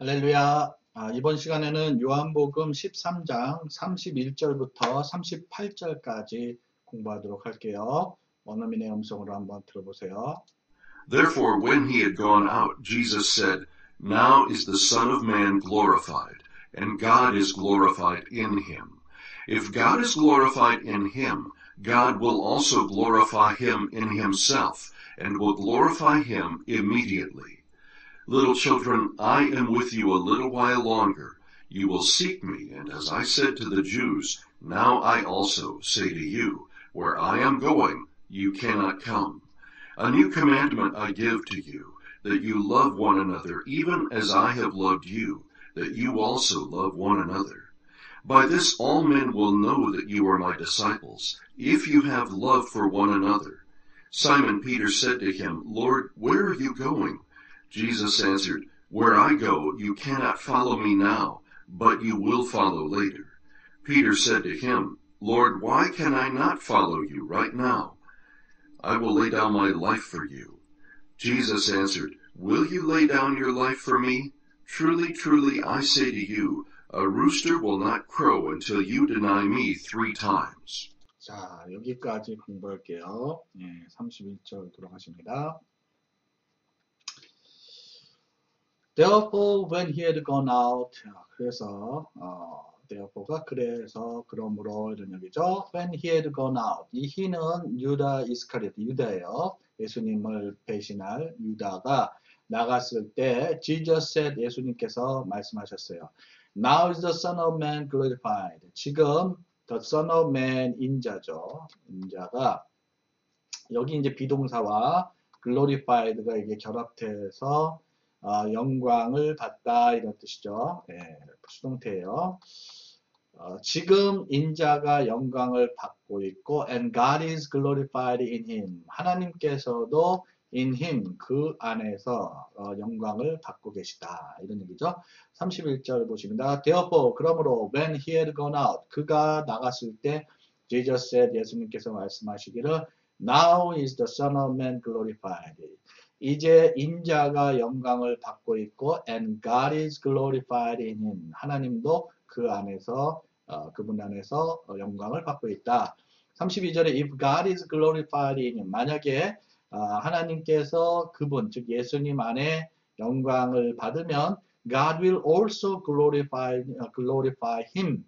할렐루야. 아, 이번 시간에는 요한복음 13장 31절부터 38절까지 공부하도록 할게요. 원어민의 음성으로 한번 들어보세요. Therefore, when he had gone out, Jesus said, Now is the Son of Man glorified, and God is glorified in him. If God is glorified in him, God will also glorify him in himself, and will glorify him immediately. Little children, I am with you a little while longer. You will seek me, and as I said to the Jews, now I also say to you, where I am going, you cannot come. A new commandment I give to you, that you love one another, even as I have loved you, that you also love one another. By this all men will know that you are my disciples, if you have love for one another. Simon Peter said to him, Lord, where are you going? Jesus answered, Where I go, you cannot follow me now, but you will follow later. Peter said to him, Lord, why can I not follow you right now? I will lay down my life for you. Jesus answered, Will you lay down your life for me? Truly, truly, I say to you, a rooster will not crow until you deny me three times. 자, 여기까지 공부할게요. 예, 31절 돌아가십니다. Therefore, when he had gone out, 그래서 어, therefore가 그래서 그러므로 이런 얘기죠. When he had gone out, 이 he는 유다 이스카리ot 유다예요. 예수님을 배신할 유다가 나갔을 때 Jesus said 예수님께서 말씀하셨어요. Now is the Son of Man glorified. 지금 the Son of Man 인자죠. 인자가 여기 이제 비동사와 glorified가 이게 결합돼서 어, 영광을 받다 이런 뜻이죠. 예, 수동태예요. 어, 지금 인자가 영광을 받고 있고 and God is glorified in him. 하나님께서도 in him 그 안에서 어, 영광을 받고 계시다 이런 얘기죠. 31절 보십니다. Therefore 그러므로 when he had gone out 그가 나갔을 때 Jesus said 예수님께서 말씀하시기를 Now is the Son of Man glorified. 이제 인자가 영광을 받고 있고 and God is glorified in him. 하나님도 그 안에서 어, 그분 안에서 어, 영광을 받고 있다. 32절에 if God is glorified in him. 만약에 어, 하나님께서 그분 즉 예수님 안에 영광을 받으면 God will also glorify glorify him.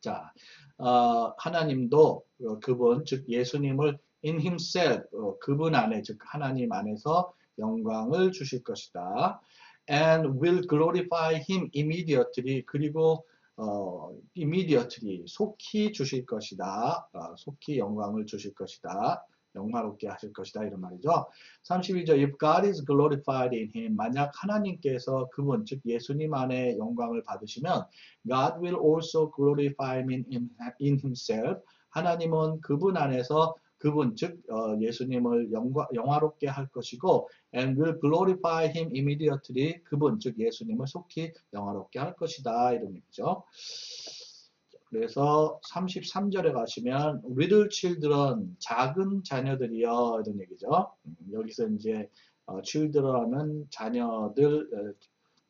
자, 어, 하나님도 그분 즉 예수님을 in himself 어, 그분 안에 즉 하나님 안에서 영광을 주실 것이다. and will glorify him immediately 그리고 어, immediately 속히 주실 것이다. 어, 속히 영광을 주실 것이다. 영화롭게 하실 것이다 이런 말이죠. 32절 If God is glorified in him 만약 하나님께서 그분 즉 예수님 안에 영광을 받으시면 God will also glorify him in himself 하나님은 그분 안에서 그분 즉 어, 예수님을 영과, 영화롭게 할 것이고 and will glorify him immediately 그분 즉 예수님을 속히 영화롭게 할 것이다 이런 얘기죠. 그래서 33절에 가시면 little children 작은 자녀들이여 이런 얘기죠. 음, 여기서 이제 어, children은 자녀들 어,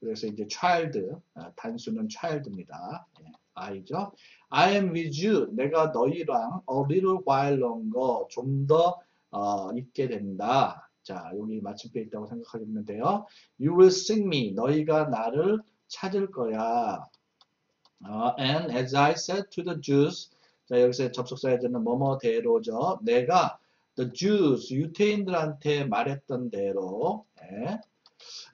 그래서 이제 child 어, 단수는 child입니다. 예, 아이죠. I am with you. 내가 너희랑 a little while longer 좀더 어, 있게 된다. 자, 여기 마침표 있다고 생각하시면 돼요. You will sing me. 너희가 나를 찾을 거야. 어, and as I said to the Jews. 자, 여기서 접속사에서는 뭐뭐 대로죠. 내가 the Jews, 유태인들한테 말했던 대로. 예.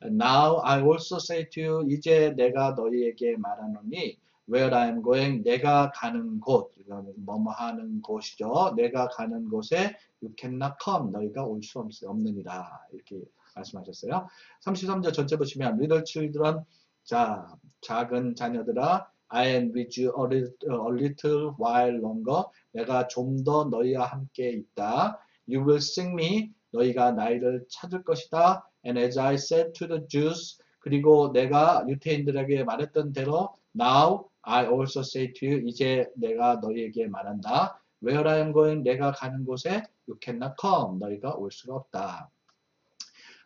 Now I also say to you. 이제 내가 너희에게 말하노니 where I am going, 내가 가는 곳, 뭐뭐 하는 곳이죠. 내가 가는 곳에 you cannot come, 너희가 올 수 없느니라. 이렇게 말씀하셨어요. 33절 전체 보시면 little children, 자, 작은 자녀들아, I am with you a little, a little while longer. 내가 좀 더 너희와 함께 있다. You will sing me. 너희가 나이를 찾을 것이다. And as I said to the Jews, 그리고 내가 유태인들에게 말했던 대로 Now I also say to you, 이제 내가 너희에게 말한다. Where I am going, 내가 가는 곳에 you cannot come, 너희가 올 수가 없다.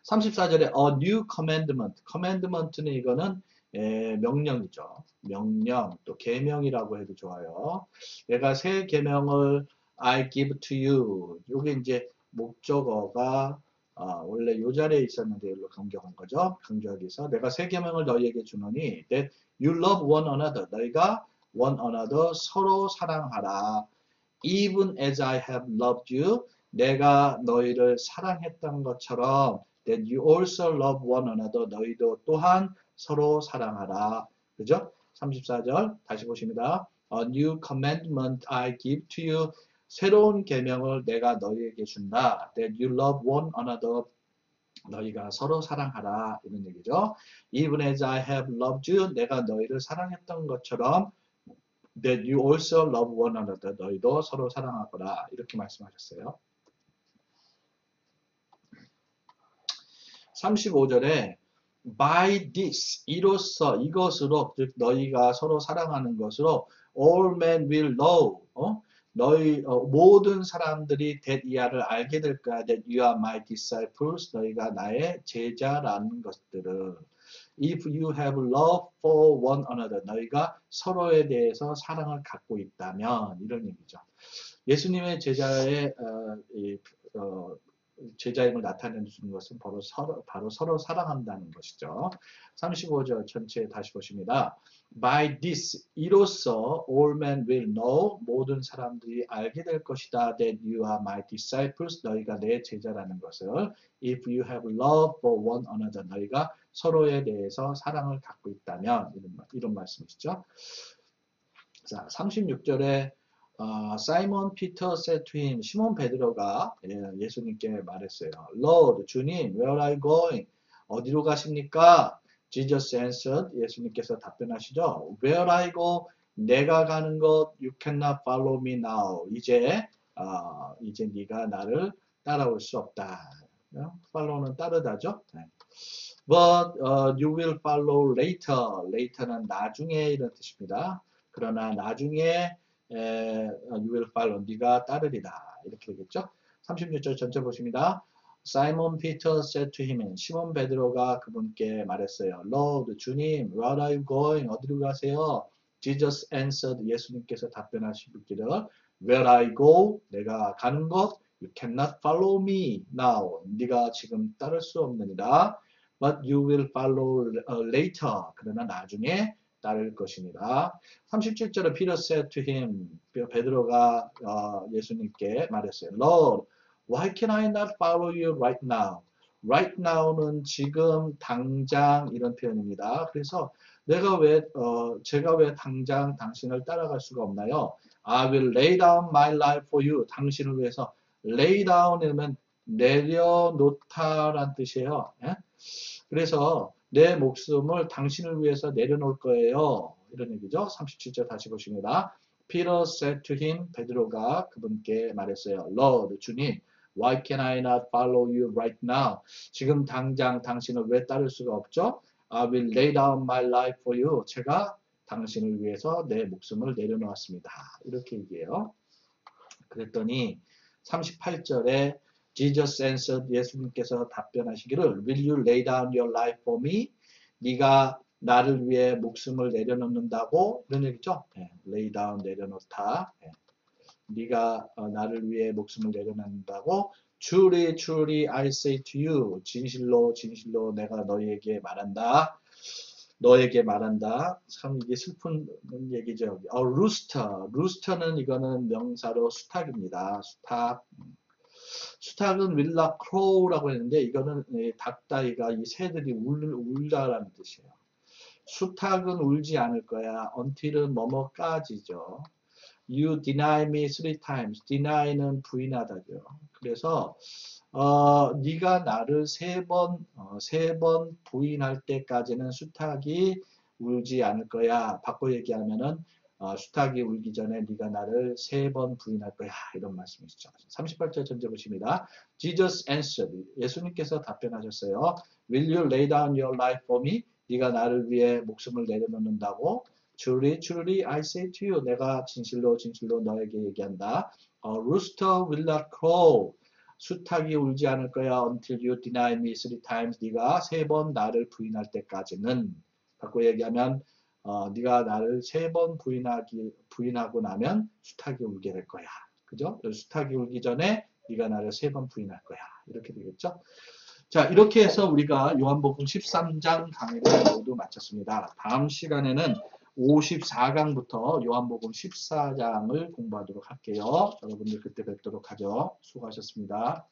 34절에 a new commandment. commandment는 이거는 에, 명령이죠. 명령, 또 계명이라고 해도 좋아요. 내가 새 계명을 I give to you. 요게 이제 목적어가 아, 원래 요 자리에 있었는데 일로 강조한 거죠. 강조하기 위해서 내가 새 계명을 너희에게 주노니 that you love one another. 너희가 one another 서로 사랑하라. even as I have loved you. 내가 너희를 사랑했던 것처럼 that you also love one another. 너희도 또한 서로 사랑하라. 그죠? 34절 다시 보십니다. A new commandment I give to you. 새로운 계명을 내가 너희에게 준다. That you love one another. 너희가 서로 사랑하라. 이런 얘기죠. Even as I have loved you. 내가 너희를 사랑했던 것처럼 that you also love one another. 너희도 서로 사랑하거라. 이렇게 말씀하셨어요. 35절에 by this 이로써 이것으로 즉 너희가 서로 사랑하는 것으로 all men will know 어? 너희 어, 모든 사람들이 that 이하를 알게 될 거야. That you are my disciples. 너희가 나의 제자라는 것들을. If you have love for one another. 너희가 서로에 대해서 사랑을 갖고 있다면. 이런 얘기죠. 예수님의 제자의 어, 이, 어, 제자임을 나타내는 것은 바로 서로, 바로 서로 사랑한다는 것이죠. 35절 전체 다시 보십니다. By this, 이로써 all men will know, 모든 사람들이 알게 될 것이다. That you are my disciples, 너희가 내 제자라는 것을. If you have love for one another, 너희가 서로에 대해서 사랑을 갖고 있다면, 이런, 이런 말씀이시죠. 자, 36절에 어, 사이먼 피터 세트인 시몬 베드로가 예, 수님께 말했어요. Lord, 주님, where are you going? 어디로 가십니까? Jesus answered, 예수님께서 답변하시죠. Where I go? 내가 가는 곳, you cannot follow me now. 이제, 어, 이제 네가 나를 따라올 수 없다. follow는 따르다죠. 네. But uh, you will follow later. later는 나중에 이런 뜻입니다. 그러나 나중에 에, you will follow. 네가 따르리라. 이렇게 되겠죠. 36절 전체 보십니다. 사이몬 피터 said to him, 시몬 베드로가 그분께 말했어요. Lord, 주님, where are you going? 어디로 가세요? Jesus answered, 예수님께서 답변하시기를, where I go? 내가 가는 곳, you cannot follow me now. 네가 지금 따를 수 없느니라. But you will follow later. 그러나 나중에 따를 것입니다. 37절에 Peter said to him, 베드로가 어, 예수님께 말했어요. Lord, why can I not follow you right now? right now는 지금 당장 이런 표현입니다. 그래서 내가 왜 어, 제가 왜 당장 당신을 따라갈 수가 없나요? I will lay down my life for you. 당신을 위해서 lay down이면 내려놓다란 뜻이에요. 예? 그래서 내 목숨을 당신을 위해서 내려놓을 거예요. 이런 얘기죠. 37절 다시 보십니다. Peter said to him, 베드로가 그분께 말했어요. Lord, 주님, why can I not follow you right now? 지금 당장 당신을 왜 따를 수가 없죠? I will lay down my life for you. 제가 당신을 위해서 내 목숨을 내려놓았습니다. 이렇게 얘기해요. 그랬더니 38절에 Jesus answered 예수님께서 답변하시기를 Will you lay down your life for me? 네가 나를 위해 목숨을 내려놓는다고 이런 얘기죠. 네, lay down 내려놓다. 네. 네가 어, 나를 위해 목숨을 내려놓는다고 Truly, truly, I say to you. 진실로, 진실로 내가 너희에게 말한다. 너에게 말한다. 참 이게 슬픈 얘기죠. 어, rooster. Rooster는 이거는 명사로 수탉입니다. 수탉. 수탉은 will not crow라고 했는데 이거는 닭다이가 이 새들이 울, 울다라는 뜻이에요. 수탉은 울지 않을 거야. until은 뭐뭐까지죠. You deny me three times. deny는 부인하다죠. 그래서 어, 네가 나를 세 번, 어, 세번 부인할 때까지는 수탉이 울지 않을 거야. 바꿔 얘기하면은 어, 수탉이 울기 전에 네가 나를 세 번 부인할 거야. 이런 말씀이시죠. 38절 전제 보십니다. Jesus answered. 예수님께서 답변하셨어요. Will you lay down your life for me? 네가 나를 위해 목숨을 내려놓는다고? Truly, truly, I say to you. 내가 진실로 진실로 너에게 얘기한다. A rooster will not crow 숱하게 울지 않을 거야. Until you deny me three times. 네가 세 번 나를 부인할 때까지는. 바꿔 얘기하면 어, 네가 나를 세 번 부인하기 부인하고 나면 숱하게 울게 될 거야. 그죠? 숱하게 울기 전에 네가 나를 세 번 부인할 거야. 이렇게 되겠죠? 자, 이렇게 해서 우리가 요한복음 13장 강의를 모두 마쳤습니다. 다음 시간에는 54강부터 요한복음 14장을 공부하도록 할게요. 여러분들 그때 뵙도록 하죠. 수고하셨습니다.